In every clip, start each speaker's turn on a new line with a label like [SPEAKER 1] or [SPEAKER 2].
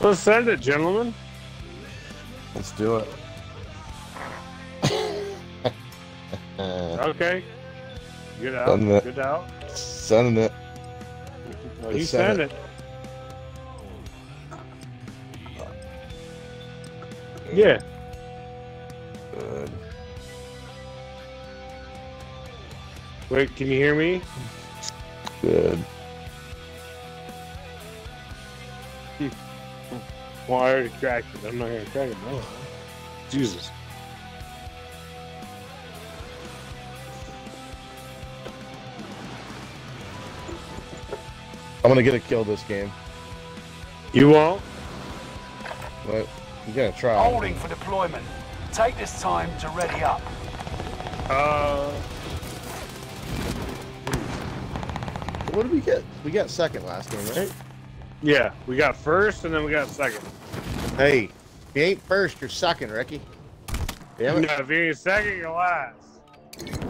[SPEAKER 1] Let's send it, gentlemen.
[SPEAKER 2] Let's do it.
[SPEAKER 1] Okay. Good out.
[SPEAKER 2] Send it.
[SPEAKER 1] Good out.
[SPEAKER 2] Sending it.
[SPEAKER 1] Well, you
[SPEAKER 2] send
[SPEAKER 1] send it. Yeah.
[SPEAKER 2] Good.
[SPEAKER 1] Wait, can you hear me?
[SPEAKER 2] Good.
[SPEAKER 1] Well, I already cracked it. I'm not gonna crack it. No. Jesus.
[SPEAKER 2] I'm gonna get a kill this game.
[SPEAKER 1] You won't?
[SPEAKER 2] But I'm gonna try.
[SPEAKER 3] Holding for deployment. Take this time to ready up.
[SPEAKER 1] Uh,
[SPEAKER 2] What did we get? We got second last game, right?
[SPEAKER 1] Yeah. We got first, and then we got second.
[SPEAKER 2] Hey, if you ain't first, you're second, Ricky. Damn
[SPEAKER 1] No,
[SPEAKER 2] it.
[SPEAKER 1] if you're second, you're last.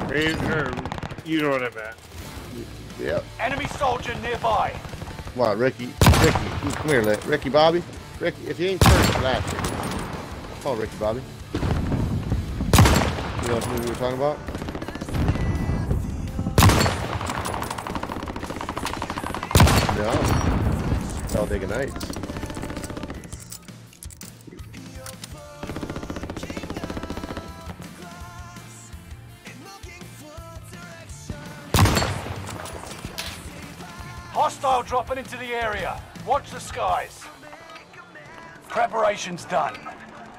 [SPEAKER 1] Or you- or you know what I meant.
[SPEAKER 2] Yep.
[SPEAKER 3] Enemy soldier nearby.
[SPEAKER 2] Come on, Ricky. Ricky, come here, Li- Ricky Bobby. Ricky, if you ain't first, you're last. Ricky. Come on, Ricky Bobby. You know what movie we're talking about? No. Talladega Nights.
[SPEAKER 3] Hostile dropping into the area. Watch the skies. Preparation's done.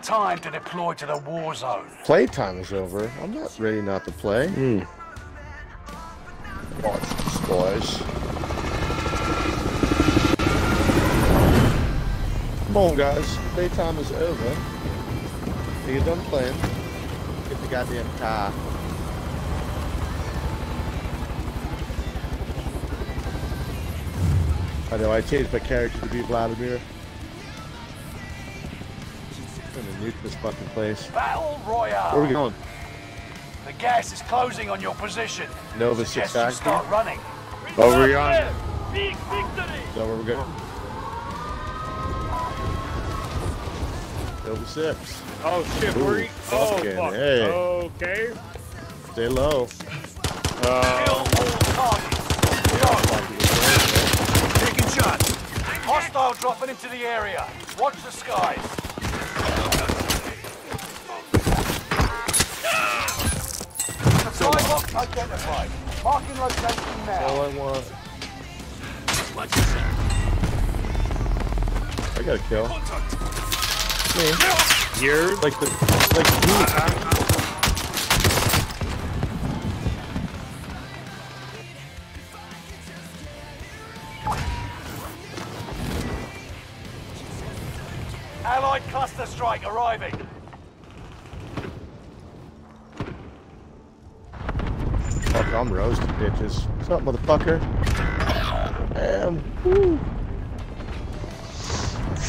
[SPEAKER 3] Time to deploy to the war zone.
[SPEAKER 2] Playtime is over. I'm not ready not to play.
[SPEAKER 1] Hmm.
[SPEAKER 2] Watch the skies. On, guys. Playtime is over. Are you done playing? Get the goddamn car. I know, I changed my character to be Vladimir. I'm gonna nuke this fucking place.
[SPEAKER 3] Battle Royale!
[SPEAKER 2] Where are we going?
[SPEAKER 3] The gas is closing on your position.
[SPEAKER 2] Nova Six
[SPEAKER 3] Suggest you start running.
[SPEAKER 1] Over yonder.
[SPEAKER 3] Big victory.
[SPEAKER 2] Is that where we're going? Nova Six.
[SPEAKER 1] Oh shit,
[SPEAKER 2] Ooh,
[SPEAKER 1] we're oh
[SPEAKER 2] fucking
[SPEAKER 1] fuck.
[SPEAKER 2] hey.
[SPEAKER 1] Okay.
[SPEAKER 2] Stay low.
[SPEAKER 1] Uh,
[SPEAKER 3] all Taking shots. Hostile dropping into the area. Watch the skies. Supply box identified. Marking location now.
[SPEAKER 2] All I want. I got a kill. Me.
[SPEAKER 1] you're
[SPEAKER 2] Like the like you. Uh, uh, uh.
[SPEAKER 3] Allied cluster strike arriving.
[SPEAKER 2] Fuck, I'm roasted, bitches. What's up, motherfucker? Damn. Woo.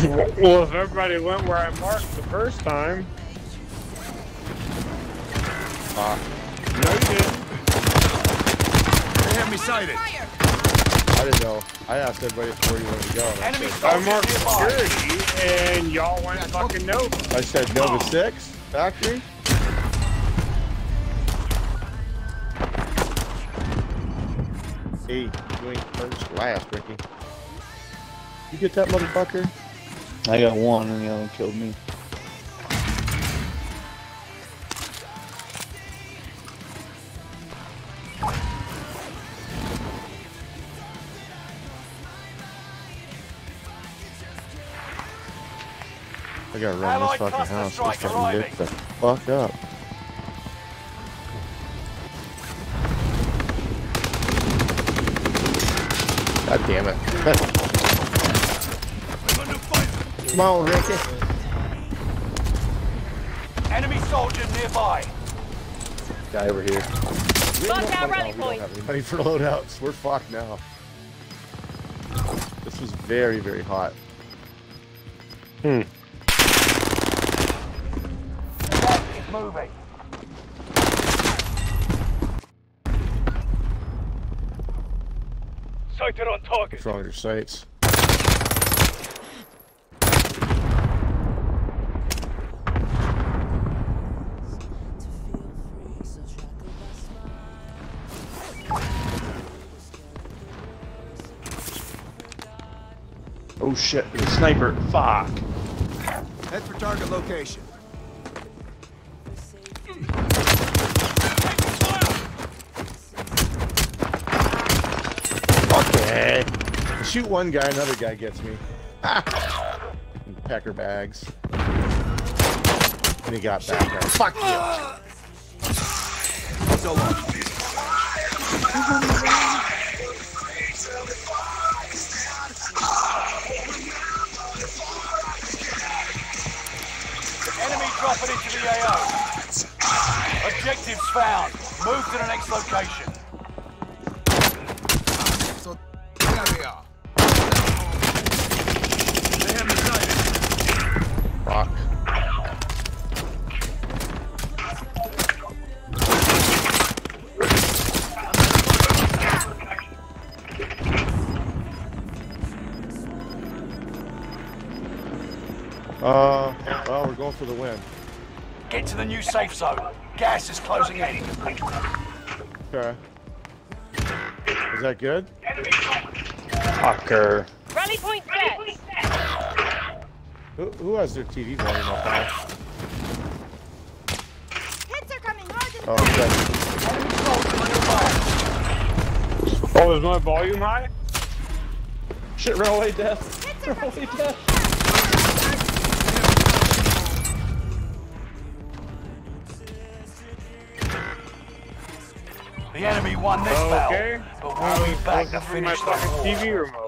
[SPEAKER 1] Well, if everybody went where I marked the first time.
[SPEAKER 2] Ah,
[SPEAKER 1] No, you didn't.
[SPEAKER 3] They have me sighted.
[SPEAKER 2] I didn't know. I asked everybody where you wanted to go. I
[SPEAKER 3] Enemy
[SPEAKER 1] I marked security, and y'all went fucking nope.
[SPEAKER 2] I said Nova Six Factory. Hey, you ain't first, last, Ricky. You get that motherfucker?
[SPEAKER 4] I got one and the other one killed me.
[SPEAKER 2] I gotta run
[SPEAKER 3] Allied
[SPEAKER 2] this fucking house. This fucking lit the fuck up. God damn it. Come on, Ricky.
[SPEAKER 3] Enemy soldier nearby.
[SPEAKER 2] Guy over here.
[SPEAKER 5] Lock down
[SPEAKER 2] No,
[SPEAKER 5] rally
[SPEAKER 2] we don't
[SPEAKER 5] point.
[SPEAKER 2] have any money for loadouts. We're fucked now. This was very, very hot.
[SPEAKER 1] Hmm.
[SPEAKER 3] Gas is moving. Sighted on target.
[SPEAKER 2] What's wrong with your sights?
[SPEAKER 4] Oh shit, there's a sniper. Fuck.
[SPEAKER 5] Head for target location.
[SPEAKER 2] Okay. I shoot one guy, another guy gets me. And Pecker bags. And he got back up. Fuck you.
[SPEAKER 5] So long.
[SPEAKER 3] Enemy dropping into the AO. Objectives found. Move to the next location.
[SPEAKER 2] Uh, well, we're going for the win.
[SPEAKER 3] Get to the new safe zone. Gas is closing in.
[SPEAKER 2] Okay. Is that good?
[SPEAKER 4] Fucker.
[SPEAKER 6] Rally point set.
[SPEAKER 2] Who, who has their TV volume up high?
[SPEAKER 6] Hits are coming hard
[SPEAKER 2] Oh, okay.
[SPEAKER 1] Oh, is my volume high?
[SPEAKER 4] Shit, railway death.
[SPEAKER 6] Hits are coming
[SPEAKER 4] Runaway death.
[SPEAKER 3] The enemy won this oh,
[SPEAKER 1] Okay.
[SPEAKER 3] battle, but we'll be um, back to finish the war.
[SPEAKER 1] TV remote.